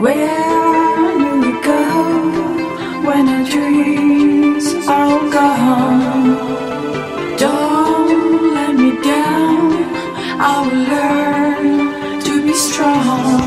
Where do we go when our dreams are gone? Don't let me down. I will learn to be strong.